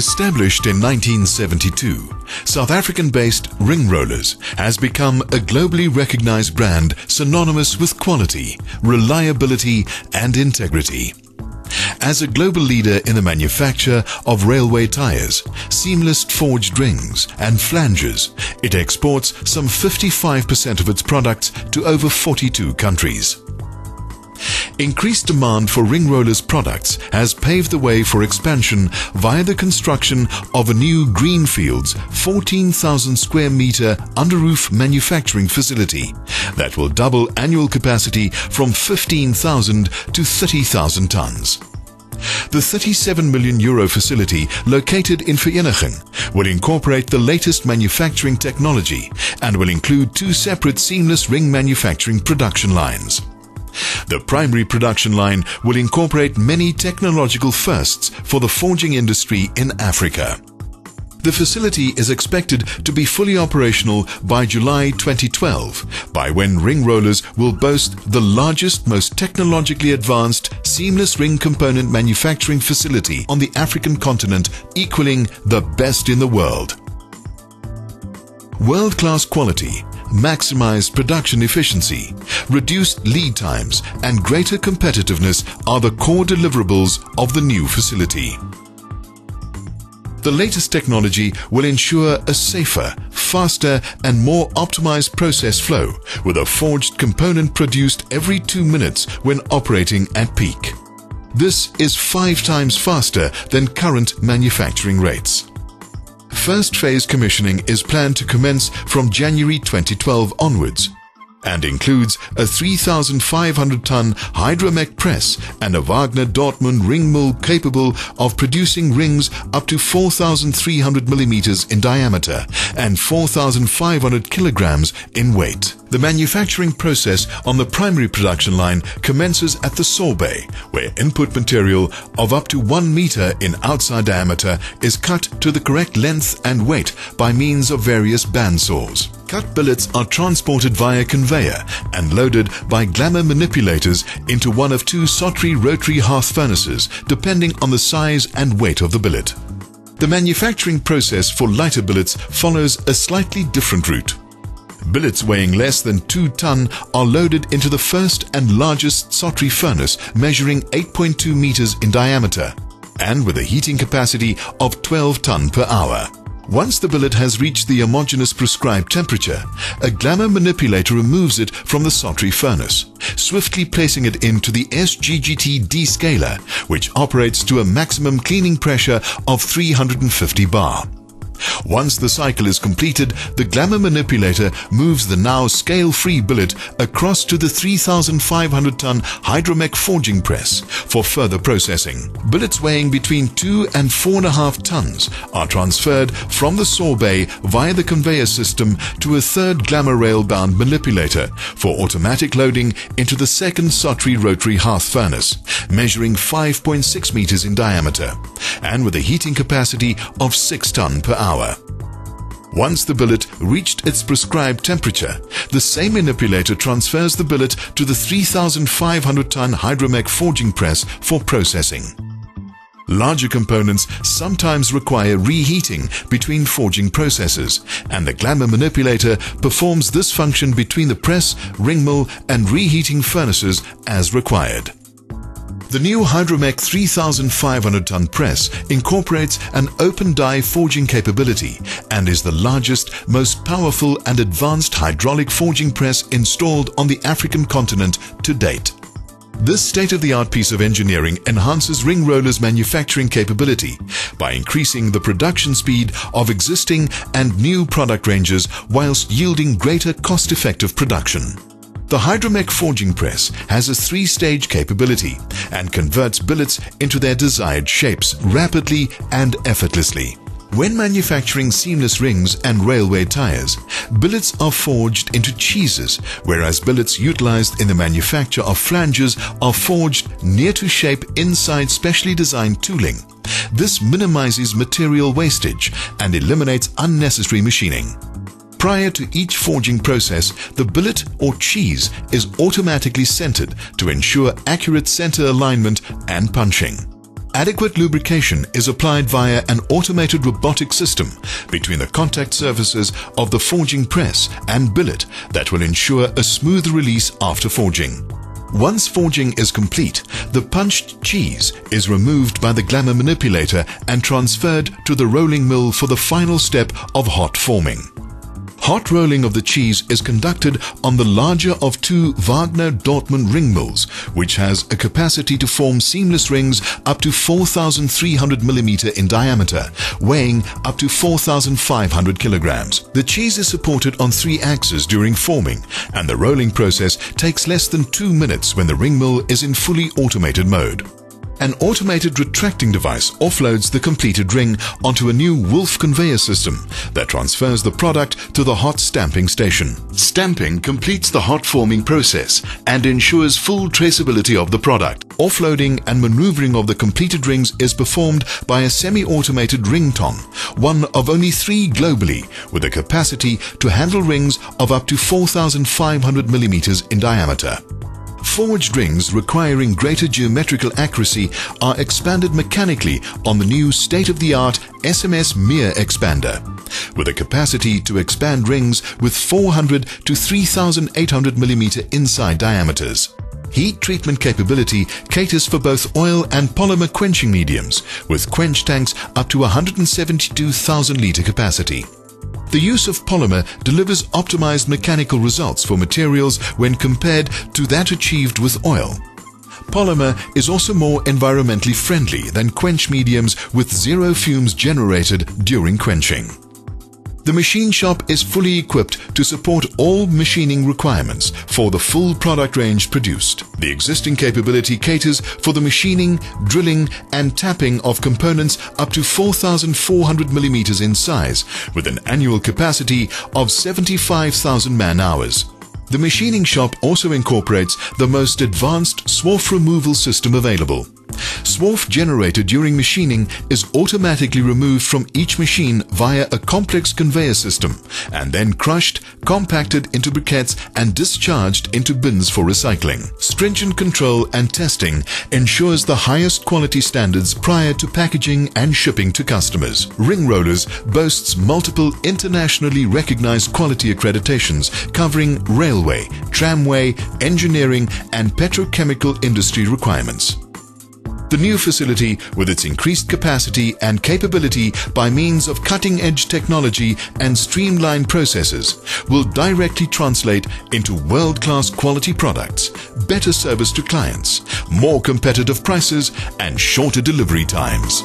Established in 1972, South African-based Ring Rollers has become a globally recognized brand synonymous with quality, reliability and integrity. As a global leader in the manufacture of railway tires, seamless forged rings and flanges, it exports some 55% of its products to over 42 countries. Increased demand for Ring Rollers products has paved the way for expansion via the construction of a new Greenfields 14,000 square meter under-roof manufacturing facility that will double annual capacity from 15,000 to 30,000 tons. The 37 million euro facility located in Vereeniging will incorporate the latest manufacturing technology and will include two separate seamless ring manufacturing production lines. The primary production line will incorporate many technological firsts for the forging industry in Africa. The facility is expected to be fully operational by July 2012, by when ring rollers will boast the largest, most technologically advanced seamless ring component manufacturing facility on the African continent, equaling the best in the world. World-class quality maximized production efficiency, reduced lead times, and greater competitiveness are the core deliverables of the new facility. The latest technology will ensure a safer, faster and more optimized process flow with a forged component produced every two minutes when operating at peak. This is five times faster than current manufacturing rates. First phase commissioning is planned to commence from January 2012 onwards and includes a 3,500 ton Hydromech press and a Wagner Dortmund ring mill capable of producing rings up to 4,300 millimeters in diameter and 4,500 kilograms in weight. The manufacturing process on the primary production line commences at the bay, where input material of up to 1 meter in outside diameter is cut to the correct length and weight by means of various bandsaws. Cut billets are transported via conveyor and loaded by Glama manipulators into one of two Sotri rotary hearth furnaces, depending on the size and weight of the billet. The manufacturing process for lighter billets follows a slightly different route. Billets weighing less than 2 ton are loaded into the first and largest Sotri furnace measuring 8.2 meters in diameter and with a heating capacity of 12 ton per hour. Once the billet has reached the homogeneous prescribed temperature, a Glama manipulator removes it from the Sotri furnace, swiftly placing it into the SGGT descaler, which operates to a maximum cleaning pressure of 350 bar. Once the cycle is completed, the Glama manipulator moves the now scale-free billet across to the 3,500 ton Hydromech forging press for further processing. Billets weighing between 2 and 4.5 tons are transferred from the saw bay via the conveyor system to a third Glama rail-bound manipulator for automatic loading into the second Sotri rotary hearth furnace, measuring 5.6 meters in diameter and with a heating capacity of 6 ton per hour. Once the billet reached its prescribed temperature, the same manipulator transfers the billet to the 3,500 ton Hydromech forging press for processing. Larger components sometimes require reheating between forging processes, and the Glama manipulator performs this function between the press, ring mill, and reheating furnaces as required. The new Hydromech 3500 ton press incorporates an open die forging capability and is the largest, most powerful and advanced hydraulic forging press installed on the African continent to date. This state-of-the-art piece of engineering enhances ring rollers manufacturing capability by increasing the production speed of existing and new product ranges whilst yielding greater cost-effective production. The Hydromech forging press has a three-stage capability and converts billets into their desired shapes rapidly and effortlessly. When manufacturing seamless rings and railway tires, billets are forged into cheeses, whereas billets utilized in the manufacture of flanges are forged near to shape inside specially designed tooling. This minimizes material wastage and eliminates unnecessary machining. Prior to each forging process, the billet or cheese is automatically centered to ensure accurate center alignment and punching. Adequate lubrication is applied via an automated robotic system between the contact surfaces of the forging press and billet that will ensure a smooth release after forging. Once forging is complete, the punched cheese is removed by the Glama manipulator and transferred to the rolling mill for the final step of hot forming. Hot rolling of the cheese is conducted on the larger of two Wagner Dortmund ring mills, which has a capacity to form seamless rings up to 4,300 mm in diameter, weighing up to 4,500 kilograms. The cheese is supported on three axes during forming, and the rolling process takes less than two minutes when the ring mill is in fully automated mode. An automated retracting device offloads the completed ring onto a new Wolf conveyor system that transfers the product to the hot stamping station. Stamping completes the hot forming process and ensures full traceability of the product. Offloading and maneuvering of the completed rings is performed by a semi-automated ring tong, one of only three globally, with a capacity to handle rings of up to 4,500 millimeters in diameter. Forged rings requiring greater geometrical accuracy are expanded mechanically on the new state-of-the-art SMS Meer expander with a capacity to expand rings with 400 to 3800 mm inside diameters. Heat treatment capability caters for both oil and polymer quenching mediums with quench tanks up to 172,000 litre capacity. The use of polymer delivers optimized mechanical results for materials when compared to that achieved with oil. Polymer is also more environmentally friendly than quench mediums with zero fumes generated during quenching. The machine shop is fully equipped to support all machining requirements for the full product range produced. The existing capability caters for the machining, drilling and tapping of components up to 4,400 mm in size with an annual capacity of 75,000 man-hours. The machining shop also incorporates the most advanced swarf removal system available. Swarf generated during machining is automatically removed from each machine via a complex conveyor system and then crushed, compacted into briquettes and discharged into bins for recycling. Stringent control and testing ensures the highest quality standards prior to packaging and shipping to customers. Ring Rollers boasts multiple internationally recognized quality accreditations covering railway, tramway, engineering and petrochemical industry requirements. The new facility, with its increased capacity and capability by means of cutting-edge technology and streamlined processes, will directly translate into world-class quality products, better service to clients, more competitive prices and shorter delivery times.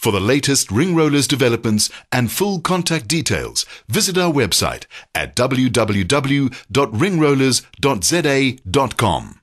For the latest Ring Rollers developments and full contact details, visit our website at www.ringrollers.za.com.